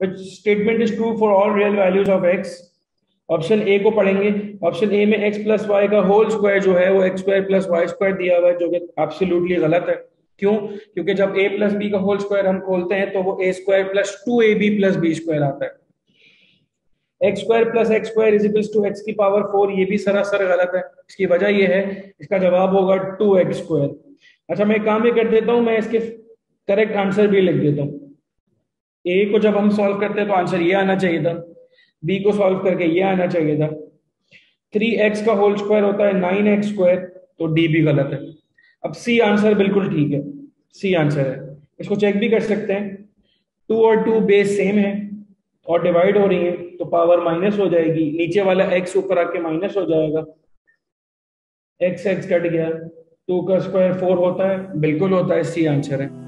which statement is true for all real values of x? Option A को पढ़ेंगे। Option A में x plus Y का whole square जो है, वो x square plus y square दिया हुआ है, जो कि एब्सोल्युटली गलत है। क्यों? क्योंकि जब a प्लस बी का होल स्क्वायर हम खोलते हैं तो वो a square plus two a b plus b square आता है। X square plus x square is equals to x की पावर फोर ये भी सरासर गलत है। इसकी वजह ये है, इसका जवाब होगा टू एक्स स्क्वायर अच्छा मैं काम भी कर देता हूँ, मैं इसके करेक्ट आंसर भी लिख देता हूँ। ए को जब हम सॉल्व करते हैं तो आंसर ये आना चाहिए था। बी को सॉल्व करके ये आना चाहिए था। थ्री एक्स का होल स्क्वायर होता है नाइन एक्स स्क्वायर तो डी भी गलत है। अब सी आंसर बिल्कुल ठीक है। सी आंसर है। इसको चेक भी कर सकते हैं। टू और टू बेस सेम है और डिवाइड हो रही है तो पावर माइनस हो जाएगी। नीचे वाला एक्स ऊपर आके माइनस हो जाएगा। एक्स एक्स कट गया। टू का स्क्वायर फोर होता है। बिल्कुल होता है। सी आंसर है।